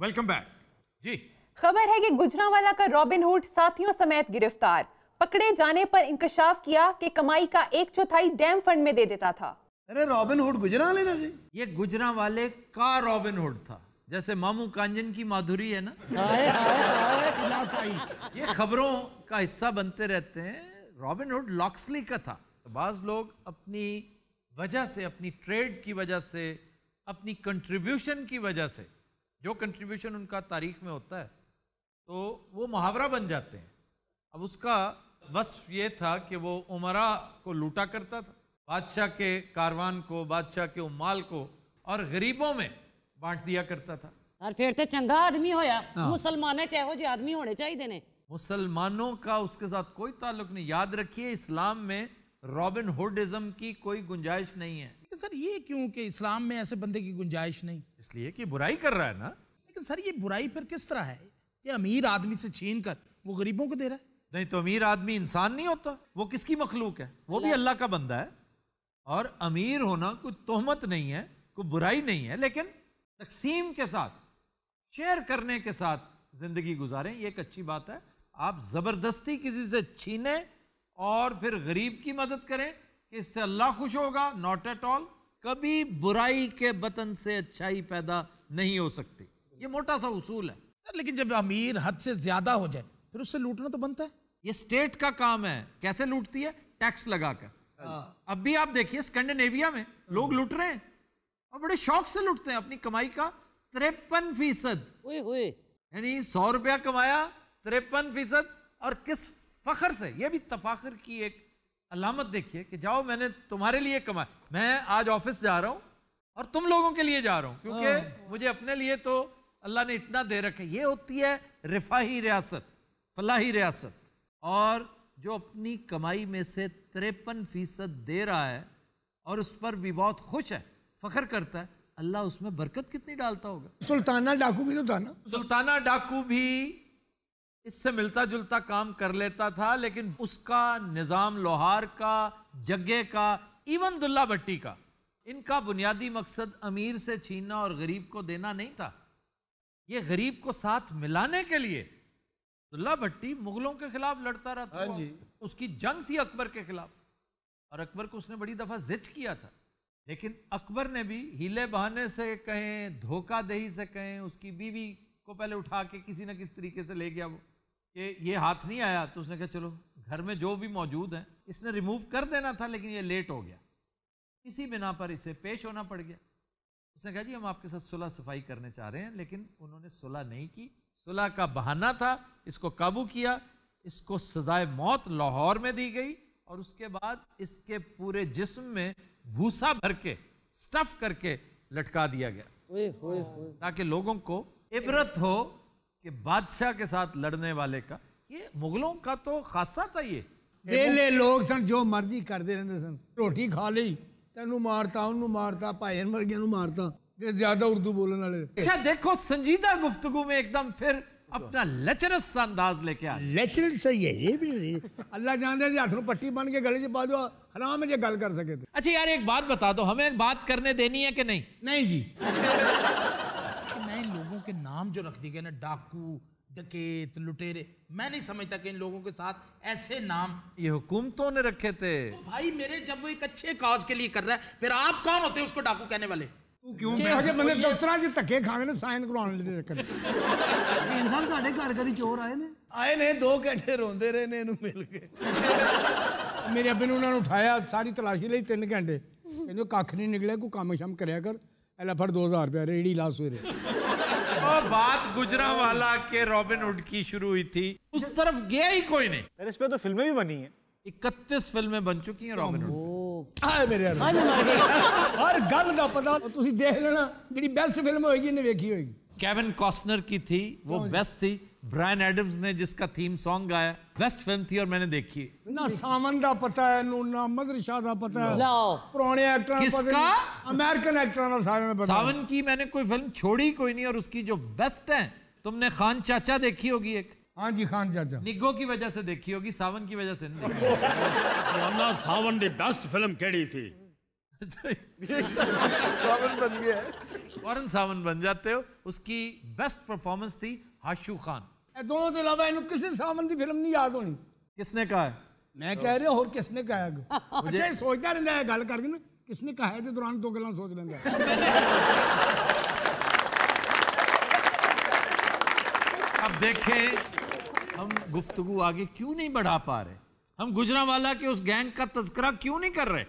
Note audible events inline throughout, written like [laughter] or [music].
Welcome back जी। खबर है कि गुजरावाला का रॉबिन हुड साथियों समेत गिरफ़्तार। पकड़े जाने पर इंकशाफ किया कि कमाई का एक चौथाई डैम फंड में दे देता था। अरे रॉबिन हुड गुजरा लेना सी ये गुजरा वाले का रॉबिन हुड था। जैसे मामू कांजन की माधुरी है ना? ये खबरों का हिस्सा बनते रहते हैं। रॉबिन हुड लॉक्सली का था। तो बाज लोग अपनी वजह से अपनी ट्रेड की वजह से अपनी कंट्रीब्यूशन की वजह से जो कंट्रीब्यूशन उनका तारीख में होता है तो वो मुहावरा बन जाते हैं। अब उसका वस्फ ये था कि वो उमरा को लूटा करता था बादशाह के कारवान को बादशाह के उमाल को और गरीबों में बांट दिया करता था। और फिर तो चंगा आदमी होया। हाँ। मुसलमान चाहे जो आदमी होने चाहिए मुसलमानों का उसके साथ कोई ताल्लुक नहीं। याद रखिए इस्लाम में रॉबिन हुडिज्म की कोई गुंजाइश नहीं है। लेकिन सर ये क्यों कि इस्लाम में ऐसे बंदे की गुंजाइश नहीं? इसलिए कि बुराई कर रहा है ना। लेकिन सर ये बुराई फिर किस तरह है? कि अमीर आदमी से छीन कर वो गरीबों को दे रहा है? नहीं तो अमीर आदमी इंसान नहीं होता वो किसकी मखलूक है? वो भी अल्लाह का बंदा है। और अमीर होना कोई तोहमत नहीं है कोई बुराई नहीं है लेकिन तकसीम के साथ शेयर करने के साथ ज़िंदगी गुजारें ये एक अच्छी बात है। आप ज़बरदस्ती किसी से छीने और फिर गरीब की मदद करें कि इससे अल्लाह खुश होगा। नॉट एट ऑल कभी बुराई के बतन से अच्छाई पैदा नहीं हो सकती। ये मोटा सा उसूल है। सर लेकिन जब अमीर हद से ज़्यादा हो जाए फिर उससे लूटना तो बनता है। ये स्टेट का काम है। कैसे लूटती है? टैक्स लगाकर। हाँ। अब भी आप देखिए स्कैंडिनेविया में लोग लूट रहे हैं और बड़े शौक से लूटते हैं अपनी कमाई का। तिरपन फ़ीसद। यानी सौ रुपया कमाया तिरपन फ़ीसद। और किस फखर से। ये भी तफाखर की एक अलामत देखिए कि जाओ मैंने तुम्हारे लिए कमाया मैं आज ऑफ़िस जा रहा हूँ और तुम लोगों के लिए जा रहा हूँ क्योंकि मुझे अपने लिए तो अल्लाह ने इतना दे रखा है। ये होती है रिफाही रियासत फलाही रियासत। और जो अपनी कमाई में से तिरपन फ़ीसद दे रहा है और उस पर भी बहुत खुश है फखर करता है अल्लाह उसमें बरकत कितनी डालता होगा? सुल्ताना डाकू भी तो था ना। सुल्ताना डाकू भी इससे मिलता जुलता काम कर लेता था लेकिन उसका निज़ाम लोहार का जग्गे का इवन दुल्ला भट्टी का इनका बुनियादी मकसद अमीर से छीनना और गरीब को देना नहीं था। ये गरीब को साथ मिलाने के लिए दुल्ला भट्टी मुगलों के खिलाफ लड़ता रहा था उसकी जंग थी अकबर के खिलाफ। और अकबर को उसने बड़ी दफ़ा जिच किया था। लेकिन अकबर ने भी हीले बहाने से कहें धोखादही से कहें उसकी बीवी को पहले उठा के किसी ना किसी तरीके से ले गया वो। कि ये हाथ नहीं आया तो उसने कहा चलो घर में जो भी मौजूद है इसने रिमूव कर देना था लेकिन ये लेट हो गया। इसी बिना पर इसे पेश होना पड़ गया। उसने कहा जी हम आपके साथ सुलह सफ़ाई करने चाह रहे हैं लेकिन उन्होंने सुलह नहीं की। सुलह का बहाना था इसको काबू किया इसको सजाए मौत लाहौर में दी गई और उसके बाद इसके पूरे जिस्म में भूसा भर के स्टफ़ करके लटका दिया गया। ताकि लोगों को इबरत हो कि बादशाह के साथ लड़ने वाले का ये मुगलों का तो खासा था ये ਵੇਲੇ ਲੋਕ ਸਨ ਜੋ ਮਰਜ਼ੀ ਕਰਦੇ ਰਹਿੰਦੇ ਸਨ ਰੋਟੀ ਖਾ ਲਈ ਤੈਨੂੰ ਮਾਰਤਾ ਉਹਨੂੰ ਮਾਰਤਾ ਭਾਈਨ ਵਰਗਿਆਂ ਨੂੰ ਮਾਰਤਾ ਜਿਹੜੇ ਜ਼ਿਆਦਾ ਉਰਦੂ ਬੋਲਣ ਵਾਲੇ अच्छा देखो संजीदा गुफ्तगु में एकदम फिर अपना लचरस सा अंदाज लेके आ ਲੈਕਚਰ ਸਹੀ ਹੈ ਇਹ ਵੀ ਨਹੀਂ ਅੱਲਾ ਜਾਣਦਾ ਜੇ ਹੱਥ ਨੂੰ ਪੱਟੀ ਬੰਨ ਕੇ ਗਲੇ 'ਚ ਪਾ ਦਿਓ ਹਰਾਮ ਹੈ ਜੇ ਗੱਲ ਕਰ ਸਕੇ ਤੇ अच्छा यार एक बात बता दो हमें बात करने देनी है कि नहीं ਨਹੀਂ ਜੀ कि मैं इन लोगों के नाम जो रख दिए गए ना डाकू डकैत लुटेरे मैं नहीं समझता कि इन लोगों के साथ ऐसे नाम ये हुकूमतों ने रखे थे भाई मेरे जब वो एक अच्छे काज के लिए कर रहा है फिर आप कौन होते हैं उसको डाकू कहने वाले [laughs] ਕਿਉਂ ਇਹੋ ਜਿਹੇ ਬੰਦੇ ਦਫ਼ਤਰਾਂ 'ਚ ਧੱਕੇ ਖਾਂਦੇ ਨੇ ਸਾਇਨ ਕਰਵਾਉਣ ਲਈ ਚੱਕਰ ਇਨਸਾਨ ਸਾਡੇ ਘਰ ਕਦੀ ਚੋਰ ਆਏ ਨੇ ਆਏ ਨੇ 2 ਘੰਟੇ ਰੋਂਦੇ ਰਹੇ ਨੇ ਇਹਨੂੰ ਮਿਲ ਕੇ ਮੇਰੇ ਅੱਬੇ ਨੂੰ ਉਹਨਾਂ ਨੂੰ ਉਠਾਇਆ ਸਾਰੀ ਤਲਾਸ਼ੀ ਲਈ 3 ਘੰਟੇ [laughs] ਕਹਿੰਦੇ ਕੱਖ ਨਹੀਂ ਨਿਕਲਿਆ ਕੋਈ ਕੰਮ ਸ਼ਮ ਕਰਿਆ ਕਰ ਇਹ ਲੈ ਫੜ 2000 ਰੁਪਏ ਰੇੜੀ ਲਾ ਸਵੇਰੇ और बात गुजरावाला के रॉबिन हुड की शुरू हुई थी उस तरफ गया ही कोई नहीं यार इस पे तो फिल्में भी बनी हैं इकतीस फिल्में बन चुकी हैं रॉबिन हुड ਆਏ ਮੇਰੇ ਯਾਰ ਹਾਏ ਮੈਂ ਮਰ ਗਈ ਹਰ ਗੱਲ ਦਾ ਪਤਾ ਤੁਸੀਂ ਦੇਖ ਲੈਣਾ ਜਿਹੜੀ ਬੈਸਟ ਫਿਲਮ ਹੋਏਗੀ ਇਹਨੇ ਵੇਖੀ ਹੋਏਗੀ केविन कॉस्टनर की थी वो बेस्ट थी। ब्रायन एडम्स ने जिसका थीम सॉन्ग गाया बेस्ट फ़िल्म थी और मैंने देखी। ना सावन का पता है ना मदर शाह का पता है। पुराने एक्टर किसका? अमेरिकन एक्टर ना सारे में पता सावन की मैंने कोई फ़िल्म छोड़ी कोई नहीं और उसकी जो बेस्ट है तुमने खान चाचा देखी होगी एक। हाँ जी खान चाचा। निगो की वजह से देखी होगी सावन की वजह से नहीं सावन की बेस्ट फ़िल्म केड़ी थी? अच्छा। [laughs] सावन बन गया। फ़ौरन सावन बन जाते हो। उसकी बेस्ट परफॉर्मेंस थी हाशू खान। दोनों के अलावा इन्होंने किसी सावन की फ़िल्म नहीं याद होनी। किसने कहा है? मैं कह रहा और किसने कहा है? [laughs] अच्छा ये सोचता रहना है गल करके ना। किसने कहा है तो दौरान दो गल सोच लेंगे। [laughs] अब देखें हम गुफ्तगु आगे क्यों नहीं बढ़ा पा रहे? हम गुजरा वाला के उस गैंग का तस्करा क्यों नहीं कर रहे?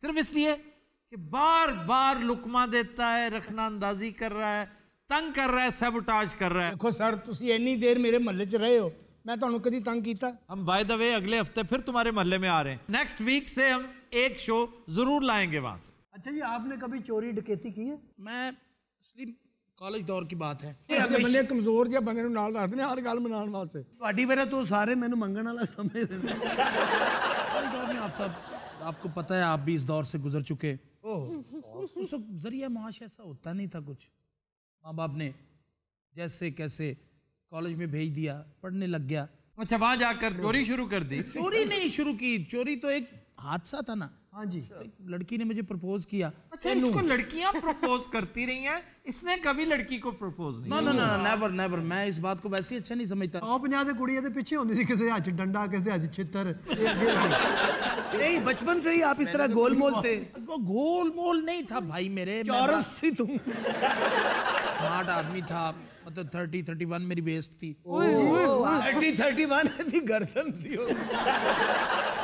सिर्फ़ इसलिए कि बार बार लुकमा देता है रखना अंदाजी कर रहा है तंग कर रहा है सबुटाज कर रहा है ਦੇਖੋ ਸਰ ਤੁਸੀਂ ਇੰਨੀ ਦੇਰ ਮੇਰੇ ਮਹੱਲੇ 'ਚ ਰਹੇ ਹੋ ਮੈਂ ਤੁਹਾਨੂੰ ਕਦੀ ਤੰਗ ਕੀਤਾ हम बाय द वे अगले हफ्ते फिर तुम्हारे मोहल्ले में आ रहे हैं नेक्स्ट वीक से हम एक शो जरूर लाएंगे वहां से अच्छा जी आपने कभी चोरी डकैती की है मैं इसलिए कॉलेज दौर की बात है ਇਹ ਬੰਦੇ ਕਮਜ਼ੋਰ ਜਿਹੇ ਬੰਦੇ ਨੂੰ ਨਾਲ ਰੱਖਦੇ ਨੇ ਹਰ ਗੱਲ ਮਨਾਉਣ ਵਾਸਤੇ ਤੁਹਾਡੀ ਵਜ੍ਹਾ ਤੋਂ ਸਾਰੇ ਮੈਨੂੰ ਮੰਗਣ ਵਾਲਾ ਸਮਝਦੇ ਨੇ कॉलेज दौर में आफ्ताब आपको पता है आप भी इस दौर से गुजर चुके उस ज़रिया माश ऐसा होता नहीं था कुछ। माँ बाप ने जैसे कैसे कॉलेज में भेज दिया पढ़ने लग गया। अच्छा वहाँ जाकर चोरी शुरू कर दी। चोरी नहीं शुरू की चोरी तो एक हादसा था ना। हाँ जी। लड़की ने मुझे प्रपोज किया अच्छा इसको लड़कियाँ प्रपोज करती रही हैं इसने कभी लड़की को प्रपोज नहीं ना ना ना नेवर नेवर मैं इस बात को वैसे अच्छा नहीं समझता। आप पंजाब के कुड़ी के पीछे होने के किसी हज डंडा किसी आज छितर नहीं बचपन से ही आप इस तरह तो गोल मोल थे। गोल मोल नहीं था भाई मेरे चौरस थी तुम। स्मार्ट आदमी था मतलब थर्टी थर्टी वन मेरी वेस्ट थी। थर्टी थर्टी वन गर्दन थी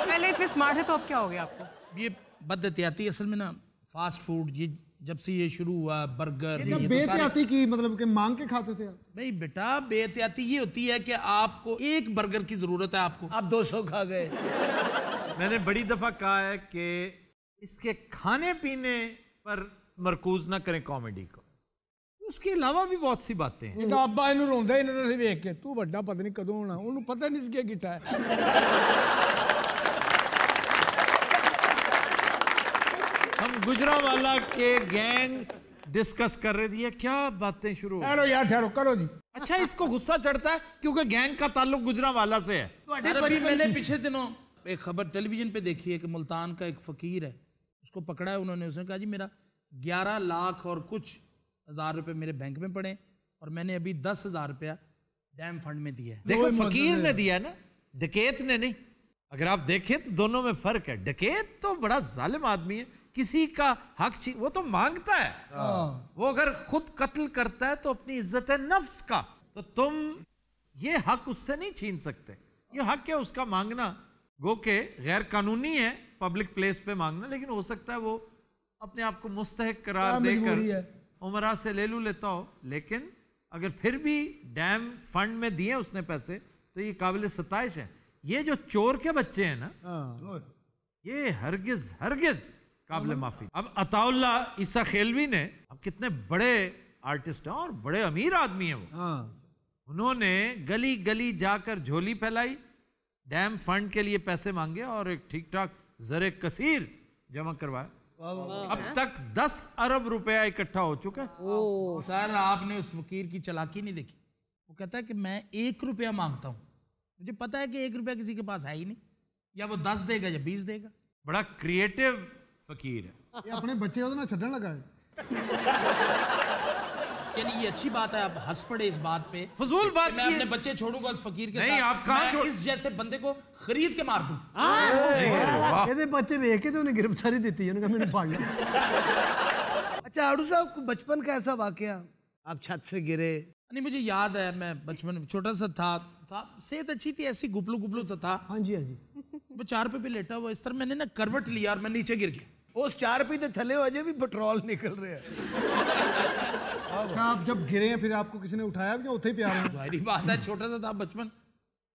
पहले इतने स्मार्ट है तो अब क्या हो गया आपको ये बदतियाती असल में ना फास्ट फूड ये जब से ये शुरू हुआ बर्गर ये तो सारे- बेहतियाती की मतलब कि मांग के खाते थे आप नहीं बेटा बेहतियाती ये होती है कि आपको एक बर्गर की जरूरत है आपको आप 200 खा गए मैंने बड़ी दफा कहा है कि इसके खाने पीने पर मरकूज ना करें कॉमेडी को उसके अलावा भी बहुत सी बातें हैं ਇਹਦਾ ਅੱਬਾ ਇਹਨੂੰ ਰੋਂਦਾ ਹੀ ਨਹੀਂ ਸੀ ਵੇਖ ਕੇ ਤੂੰ ਵੱਡਾ ਪਤਾ ਨਹੀਂ ਕਦੋਂ ਹੋਣਾ ਉਹਨੂੰ ਪਤਾ ਨਹੀਂ ਸੀ ਕਿ ਗਿੱਟਾ ਹੈ हम गुजरावाला के गैंग डिस्कस कर रहे थे। क्या बातें शुरू हो यार ठहरो करो जी। अच्छा इसको गुस्सा चढ़ता है क्योंकि गैंग का ताल्लुक गुजरावाला से है। तो अभी मैंने पिछले दिनों एक खबर टेलीविज़न पे देखी है कि मुल्तान का एक फकीर है। उसको पकड़ा है उन्होंने उसने कहा जी मेरा ग्यारह लाख और कुछ हज़ार रुपये मेरे बैंक में पड़े और मैंने अभी दस हज़ार रुपया डैम फंड में दिया है। देखो फकीर ने दिया ना डकेत ने नहीं। अगर आप देखें तो दोनों में फ़र्क है। डकैत तो बड़ा जालिम आदमी है। किसी का हक छी वो तो माँगता है। वो अगर खुद कत्ल करता है तो अपनी इज़्ज़त है नफ्स का। तो तुम ये हक उससे नहीं छीन सकते। ये हक है उसका मांगना। गो के गैर कानूनी है पब्लिक प्लेस पे मांगना लेकिन हो सकता है वो अपने आप को मुस्तहक करार हाँ, देकर उमरा से ले लू लेता हो। लेकिन अगर फिर भी डैम फंड में दिए उसने पैसे तो ये काबिल सताइश है। ये जो चोर के बच्चे हैं ना ये हरगिज हरगिज काबिल माफ़ी। अब अताउल्ला ईसा खेलवी ने अब कितने बड़े आर्टिस्ट हैं और बड़े अमीर आदमी हैं वो। उन्होंने गली गली जाकर झोली फैलाई डैम फंड के लिए पैसे मांगे और एक ठीक ठाक जरे कसीर जमा करवाया। अब तक 10 अरब रुपया इकट्ठा हो चुका है। सर आपने उस फकीर की चलाकी नहीं देखी? वो कहता है कि मैं एक रुपया माँगता हूँ। मुझे पता है कि एक रुपया किसी के पास है ही नहीं। या वो दस देगा या बीस देगा। बड़ा क्रिएटिव फकीर है। ये अपने बच्चे को तो ना छटन लगा है। यानी ये अच्छी बात है आप हंस पड़े इस बात पे फजूल बात मैं अपने बच्चे छोड़ूँगा इस फकीर के नहीं, साथ। आप मैं इस जैसे बंदे को खरीद के मार दूँ। हाँ। ये बच्चे में एक ही तो उन्हें गिरफ्तारी देती है उन्होंने मैंने पाल। लिया [laughs] अच्छा आड़ू साहब बचपन का ऐसा वाकया? आप छत से गिरे नहीं मुझे याद है मैं बचपन में छोटा सा था था सेहत अच्छी थी ऐसी गुपलू गुपलू तो था। हाँ जी हाँ जी। वो चार पे भी लेटा हुआ इस तरह मैंने ना करवट लिया और मैं नीचे गिर गया। उस चार पे तो थले अजय अजे भी पेट्रोल निकल रहे हैं। अच्छा आप जब गिरे हैं फिर आपको किसी ने उठाया भी उठे ही प्यार ज़ाहिर बात है छोटा सा था बचपन।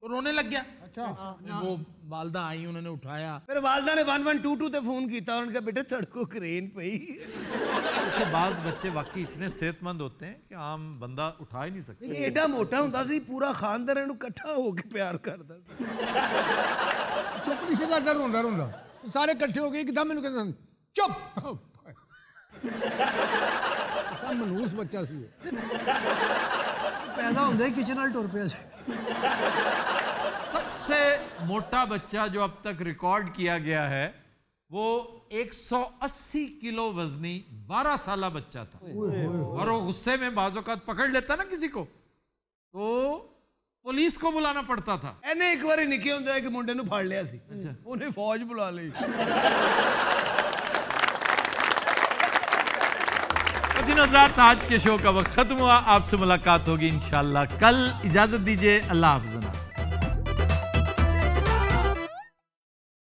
तो रोने लग गया अच्छा वो वालदा आई उन्होंने उठाया फिर वालदा ने 1122 ते फोन किया उन्होंने कहा बेटे तड़को क्रेन पई अच्छा बाज बच्चे वाकई इतने सेहतमंद होते हैं कि आम बंदा उठा ही नहीं सकता ਨਹੀਂ ਐਡਾ ਮੋਟਾ ਹੁੰਦਾ ਸੀ ਪੂਰਾ ਖਾਨਦਾਨ ਇਹਨੂੰ ਇਕੱਠਾ ਹੋ ਕੇ ਪਿਆਰ ਕਰਦਾ ਸੀ ਚੁੱਪ ਨਹੀਂ ਸੀ ਕਰਦਾ ਰੋਂਦਾ ਰੋਂਦਾ ਸਾਰੇ ਇਕੱਠੇ ਹੋ ਗਏ ਇੱਕਦਮ ਮੈਨੂੰ ਕਹਿੰਦੇ ਸਨ, ਚੁੱਪ ਸਾ ਮਨੂਸ ਬੱਚਾ ਸੀ ਇਹ। ਪੈਦਾ ਹੁੰਦਾ ਹੀ ਕਿਚਨ ਨਾਲ ਟੁਰ ਪਿਆ ਸੀ सबसे मोटा बच्चा जो अब तक रिकॉर्ड किया गया है वो 180 किलो वजनी 12 साल बच्चा था और वो गुस्से में बाजोकात पकड़ लेता ना किसी को तो ਪੁਲਿਸ ਕੋ ਬੁਲਾਣਾ ਪੜਤਾ ਥਾ ਇਹਨੇ ਇੱਕ ਵਾਰੀ ਨਿੱਕੇ ਹੁੰਦੇ ਇੱਕ ਮੁੰਡੇ ਨੂੰ ਫੜ ਲਿਆ ਸੀ ਉਹਨੇ ਫੌਜ ਬੁਲਾ ਲਈ दिन हजरात आज के शो का वक्त खत्म हुआ। आपसे मुलाकात होगी इंशाल्लाह कल। इजाज़त दीजिए। अल्लाह हाफिज।